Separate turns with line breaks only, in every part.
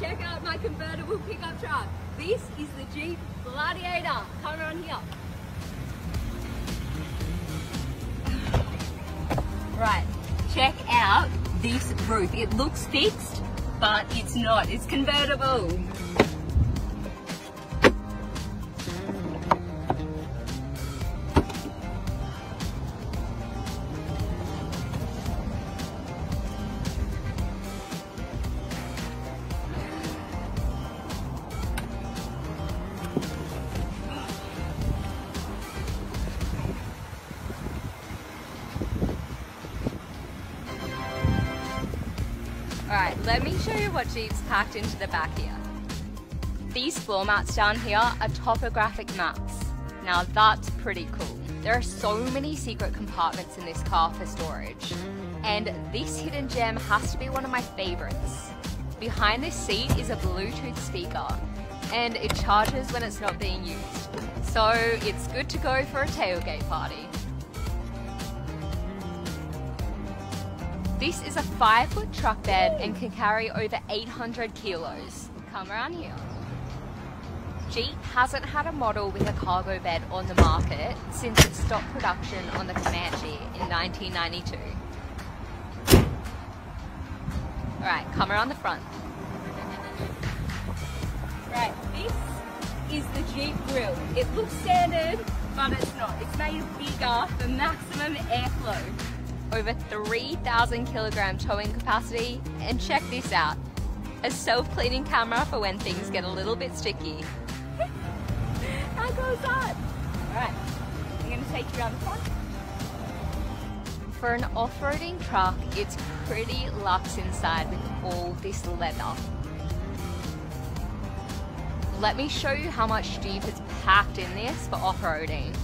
check out my convertible pickup truck. This is the Jeep Gladiator. Come around here. Right, check out this roof. It looks fixed, but it's not. It's convertible. Alright, let me show you what Jeep's packed into the back here. These floor mats down here are topographic maps. Now that's pretty cool. There are so many secret compartments in this car for storage. And this hidden gem has to be one of my favorites. Behind this seat is a Bluetooth speaker and it charges when it's not being used. So it's good to go for a tailgate party. This is a 5 foot truck bed and can carry over 800 kilos. Come around here. Jeep hasn't had a model with a cargo bed on the market since it stopped production on the Comanche in 1992. Alright, come around the front. Right, this is the Jeep grill. It looks standard, but it's not. It's made bigger for maximum airflow over 3,000 kilogram towing capacity, and check this out, a self-cleaning camera for when things get a little bit sticky. How cool is that? Alright, I'm going to take you around the front. For an off-roading truck, it's pretty luxe inside with all this leather. Let me show you how much Jeep has packed in this for off-roading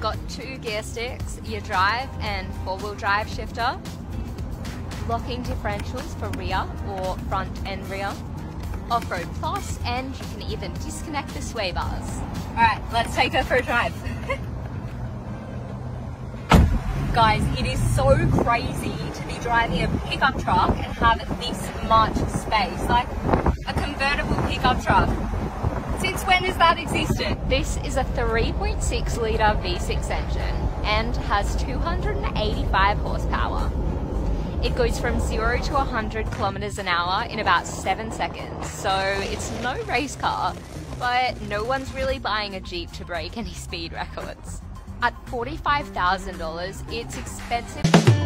got two gear sticks, your drive and four-wheel drive shifter, locking differentials for rear or front and rear, off-road plus, and you can even disconnect the sway bars. Alright, let's take her for a drive. Guys, it is so crazy to be driving a pickup truck and have this much space. Like a convertible pickup truck since when has that existed? This is a 3.6 litre V6 engine and has 285 horsepower. It goes from 0 to 100 kilometres an hour in about 7 seconds, so it's no race car, but no one's really buying a Jeep to break any speed records. At $45,000, it's expensive.